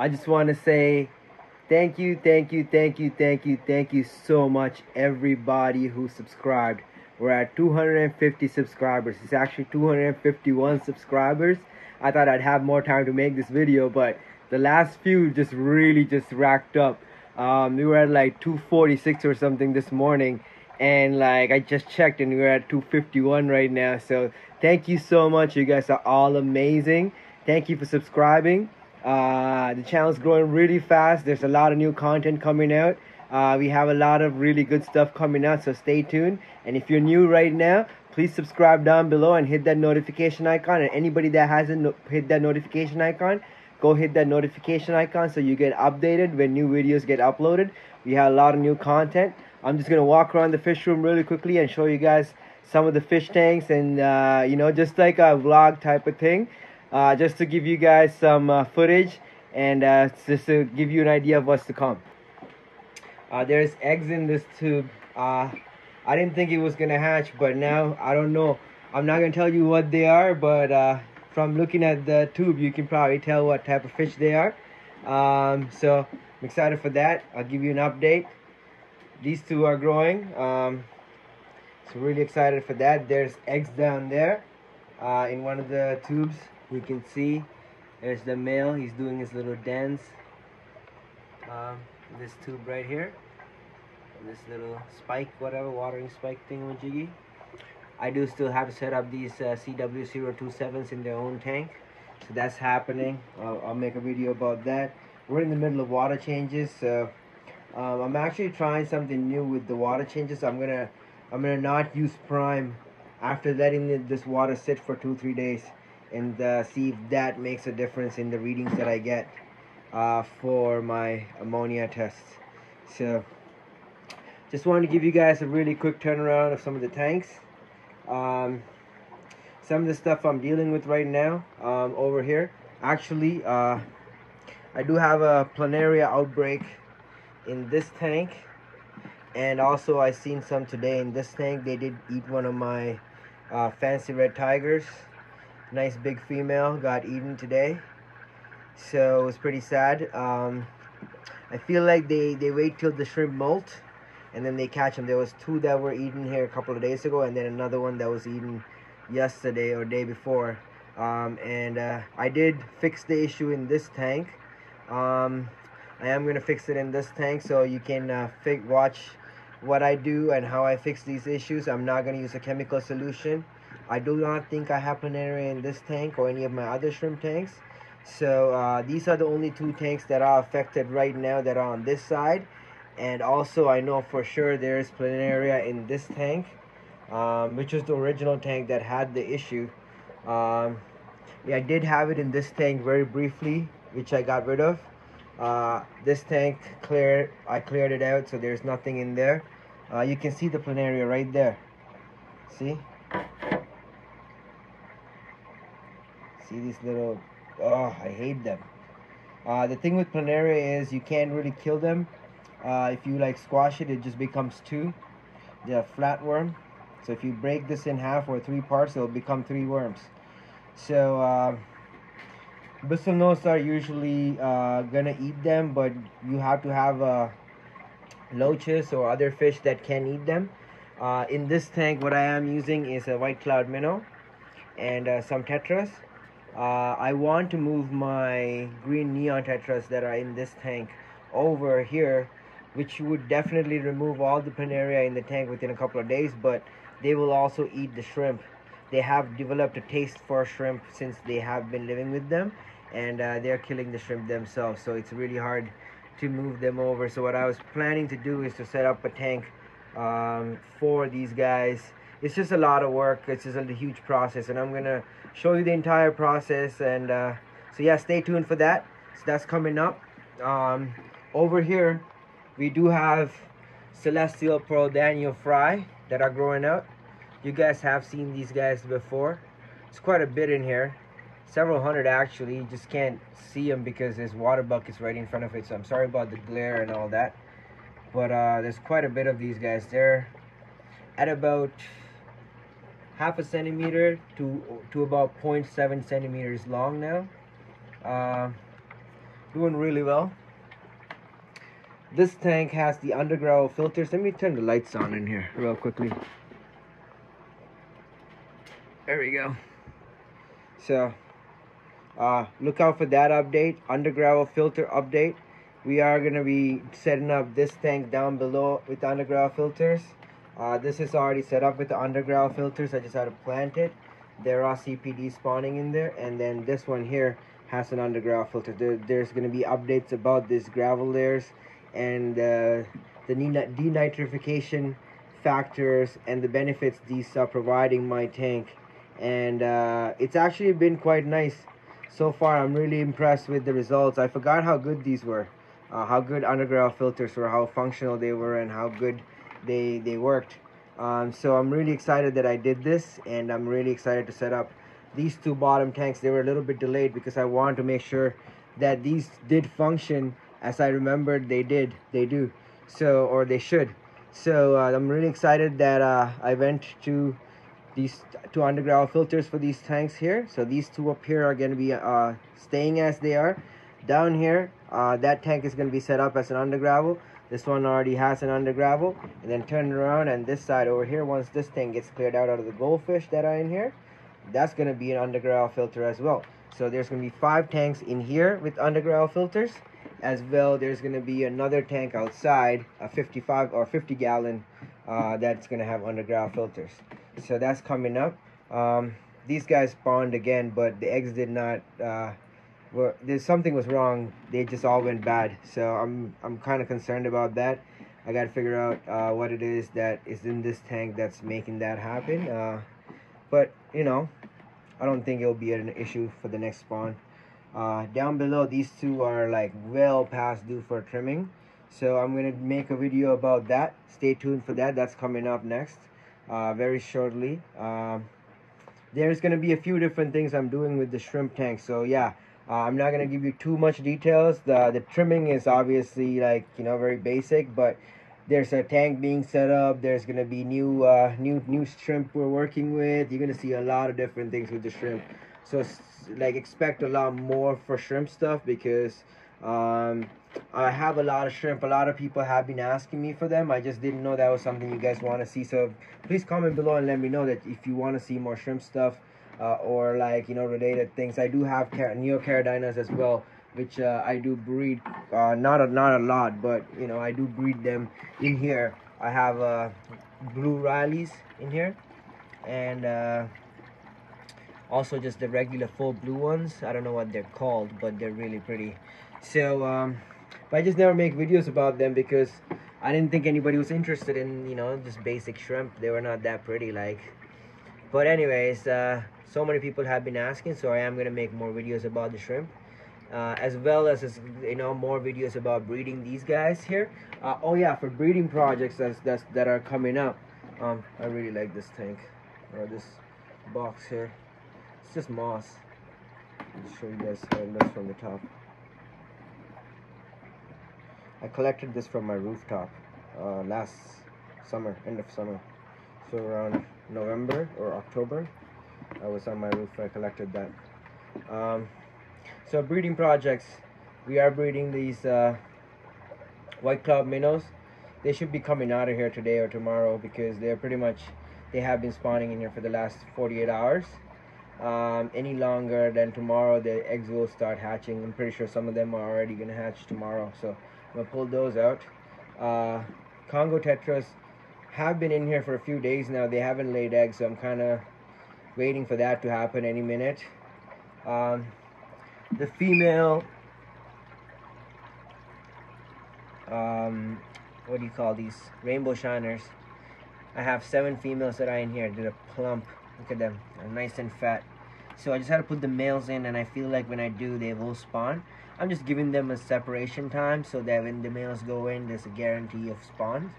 I just want to say thank you, thank you, thank you, thank you, thank you so much, everybody who subscribed. We're at 250 subscribers. It's actually 251 subscribers. I thought I'd have more time to make this video, but the last few just really just racked up. Um, we were at like 246 or something this morning, and like I just checked, and we are at 251 right now. So thank you so much. You guys are all amazing. Thank you for subscribing. Uh, the channel's growing really fast. There's a lot of new content coming out. Uh, we have a lot of really good stuff coming out, so stay tuned. And if you're new right now, please subscribe down below and hit that notification icon. And anybody that hasn't no hit that notification icon, go hit that notification icon so you get updated when new videos get uploaded. We have a lot of new content. I'm just gonna walk around the fish room really quickly and show you guys some of the fish tanks and uh, you know just like a vlog type of thing, uh, just to give you guys some uh, footage and uh, just to give you an idea of what's to come. Uh, there's eggs in this tube. Uh, I didn't think it was gonna hatch, but now I don't know. I'm not gonna tell you what they are, but uh, from looking at the tube, you can probably tell what type of fish they are. Um, so I'm excited for that. I'll give you an update. These two are growing. Um, so really excited for that. There's eggs down there uh, in one of the tubes. You can see there's the male. He's doing his little dance. Um, this tube right here. This little spike whatever watering spike thing with jiggy I do still have to set up these uh, CW027s in their own tank. So that's happening. I'll, I'll, make a video about that. We're in the middle of water changes so um, I'm actually trying something new with the water changes. I'm gonna I'm gonna not use prime after letting this water sit for two three days and uh, see if that makes a difference in the readings that I get uh, for my ammonia tests. So just wanted to give you guys a really quick turnaround of some of the tanks. Um, some of the stuff I'm dealing with right now um, over here. Actually, uh, I do have a planaria outbreak in this tank. And also I seen some today in this tank. They did eat one of my uh, fancy red tigers. Nice big female got eaten today so it was pretty sad. Um, I feel like they, they wait till the shrimp molt and then they catch them. There was two that were eaten here a couple of days ago and then another one that was eaten yesterday or day before. Um, and uh, I did fix the issue in this tank. Um, I am going to fix it in this tank so you can uh, watch what I do and how I fix these issues. I'm not going to use a chemical solution. I do not think I have planaria in this tank or any of my other shrimp tanks. So uh, these are the only two tanks that are affected right now that are on this side. And also I know for sure there's planaria in this tank, um, which is the original tank that had the issue. Um, yeah, I did have it in this tank very briefly, which I got rid of. Uh, this tank cleared, I cleared it out, so there's nothing in there. Uh, you can see the planaria right there. See? See these little oh, I hate them. Uh, the thing with planaria is you can't really kill them. Uh, if you like squash it, it just becomes two. They're flatworm. So if you break this in half or three parts, it'll become three worms. So uh, bristlenose are usually uh, gonna eat them, but you have to have uh, loaches or other fish that can eat them. Uh, in this tank, what I am using is a white cloud minnow and uh, some tetras uh, I want to move my green neon tetras that are in this tank over here which would definitely remove all the planaria in the tank within a couple of days but they will also eat the shrimp. They have developed a taste for shrimp since they have been living with them and uh, they're killing the shrimp themselves so it's really hard to move them over. So what I was planning to do is to set up a tank um, for these guys it's just a lot of work. It's just a huge process and I'm gonna show you the entire process and uh, so yeah stay tuned for that. So that's coming up. Um, over here we do have celestial pearl danio fry that are growing out you guys have seen these guys before. It's quite a bit in here. Several hundred actually. You just can't see them because there's water buckets right in front of it so I'm sorry about the glare and all that. But uh, there's quite a bit of these guys they're at about half a centimeter to to about 0.7 centimeters long now uh, doing really well. This tank has the underground filters. Let me turn the lights on in here real quickly. There we go. So, uh, look out for that update, underground filter update. We are going to be setting up this tank down below with underground filters. Uh, this is already set up with the underground filters. I just had to plant it. There are CPD spawning in there. And then this one here has an underground filter. There, there's going to be updates about these gravel layers and uh, the denitrification factors and the benefits these are providing my tank. And uh, it's actually been quite nice so far. I'm really impressed with the results. I forgot how good these were. Uh, how good underground filters were, how functional they were, and how good they they worked. Um, so I'm really excited that I did this, and I'm really excited to set up these two bottom tanks. They were a little bit delayed because I wanted to make sure that these did function as I remembered they did. They do. So or they should. So uh, I'm really excited that uh, I went to these two underground filters for these tanks here. So these two up here are going to be uh, staying as they are. Down here, uh, that tank is going to be set up as an undergravel. This one already has an undergravel. And then turn around and this side over here, once this thing gets cleared out of the goldfish that are in here, that's going to be an underground filter as well. So there's going to be five tanks in here with underground filters. As well, there's going to be another tank outside, a 55 or 50 gallon, uh, that's going to have underground filters. So that's coming up. Um, these guys spawned again, but the eggs did not uh, were there's something was wrong. They just all went bad. So I'm I'm kind of concerned about that. I got to figure out uh, what it is that is in this tank that's making that happen. Uh, but you know, I don't think it'll be an issue for the next spawn. Uh, down below, these two are like well past due for trimming. So I'm gonna make a video about that. Stay tuned for that. That's coming up next, uh, very shortly. Um, there's gonna be a few different things I'm doing with the shrimp tank. So yeah. Uh, I'm not gonna give you too much details. The the trimming is obviously like you know very basic, but there's a tank being set up. There's gonna be new uh, new new shrimp we're working with. You're gonna see a lot of different things with the shrimp. So like expect a lot more for shrimp stuff because um, I have a lot of shrimp. A lot of people have been asking me for them. I just didn't know that was something you guys want to see. So please comment below and let me know that if you want to see more shrimp stuff uh, or like you know related things. I do have car- neocaridinas as well, which uh, I do breed. Uh, not a not a lot, but you know I do breed them in here. I have uh, blue Rilis in here, and uh, also just the regular full blue ones. I don't know what they're called, but they're really pretty. So, um, but I just never make videos about them because I didn't think anybody was interested in you know just basic shrimp. They were not that pretty, like. But anyways, uh, so many people have been asking so i am going to make more videos about the shrimp uh, as well as, you know more videos about breeding these guys here. Uh, oh yeah for breeding projects that's, that's that are coming up um i really like this tank or this box here. It's just moss. I'll show you guys how it looks from the top. I collected this from my rooftop uh, last summer end of summer. So around november or october I was on my roof. I collected that. Um, so breeding projects. We are breeding these uh, white cloud minnows. They should be coming out of here today or tomorrow because they're pretty much they have been spawning in here for the last 48 hours. Um, any longer than tomorrow, the eggs will start hatching. I'm pretty sure some of them are already gonna hatch tomorrow. So I'm gonna pull those out. Uh, Congo tetras have been in here for a few days now. They haven't laid eggs, so I'm kind of waiting for that to happen any minute. Um, the female, um, what do you call these? Rainbow shiners. I have seven females that are in here. They're plump. Look at them. They're nice and fat. So I just had to put the males in and I feel like when I do, they will spawn. I'm just giving them a separation time so that when the males go in, there's a guarantee of spawns.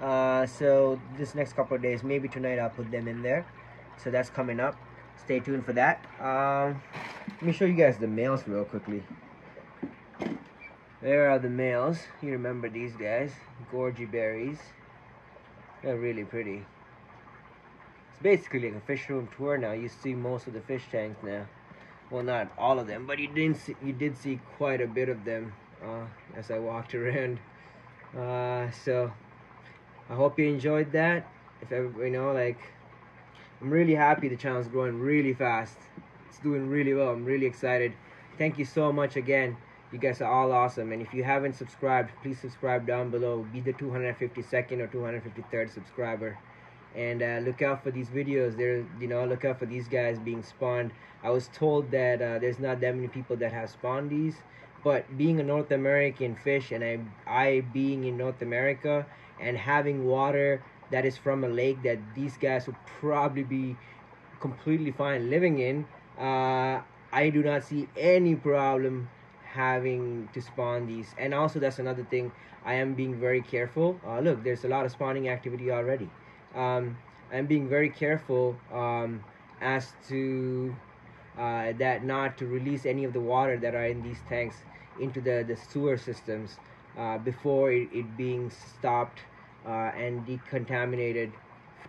Uh, so this next couple of days, maybe tonight I'll put them in there. So that's coming up. Stay tuned for that. Um, let me show you guys the males real quickly. There are the males you remember these guys. Gorgy berries. They're really pretty. It's basically like a fish room tour now. You see most of the fish tanks now. Well not all of them but you didn't see, you did see quite a bit of them uh, as I walked around. Uh, so I hope you enjoyed that. If ever you know like I'm really happy the channel's growing really fast. It's doing really well. I'm really excited. Thank you so much again. You guys are all awesome. And if you haven't subscribed please subscribe down below. Be the 252nd or 253rd subscriber. And uh, look out for these videos. There you know look out for these guys being spawned. I was told that uh, there's not that many people that have spawned these. But being a North American fish and I, I being in North America and having water that is from a lake that these guys would probably be completely fine living in uh, I do not see any problem having to spawn these. And also that's another thing I am being very careful. Uh, look there's a lot of spawning activity already. Um, I'm being very careful um, as to uh, that not to release any of the water that are in these tanks into the, the sewer systems uh, before it, it, being stopped and decontaminated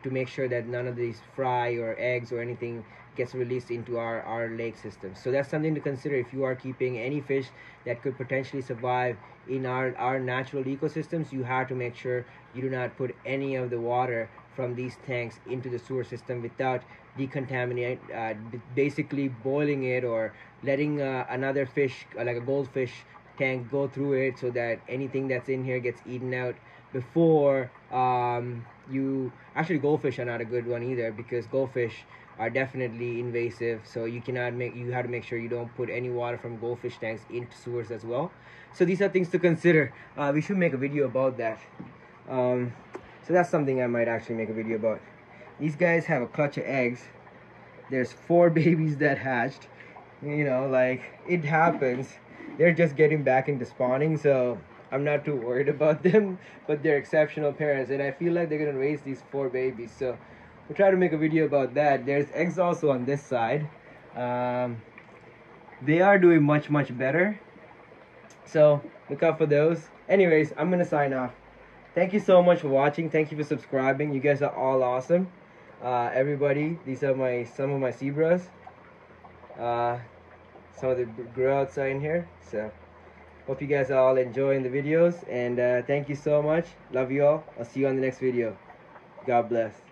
to make sure that none of these fry or eggs or anything gets released into our, our lake system. So that's something to consider if you are keeping any fish that could potentially survive in our, our natural ecosystems. You have to make sure you do not put any of the water from these tanks into the sewer system without decontaminate uh, basically boiling it or letting uh, another fish uh, like a goldfish tank go through it so that anything that's in here gets eaten out before um, you actually goldfish are not a good one either because goldfish are definitely invasive so you cannot make you have to make sure you don't put any water from goldfish tanks into sewers as well so these are things to consider uh, we should make a video about that um, so that's something I might actually make a video about. These guys have a clutch of eggs. There's four babies that hatched. You know, like, it happens. They're just getting back into spawning, so I'm not too worried about them. But they're exceptional parents, and I feel like they're gonna raise these four babies. So we'll try to make a video about that. There's eggs also on this side. Um, they are doing much, much better. So look out for those. Anyways, I'm gonna sign off thank you so much for watching thank you for subscribing you guys are all awesome uh, everybody these are my some of my zebras uh, some of the grow outside in here so hope you guys are all enjoying the videos and uh, thank you so much. Love you all. I'll see you on the next video. God bless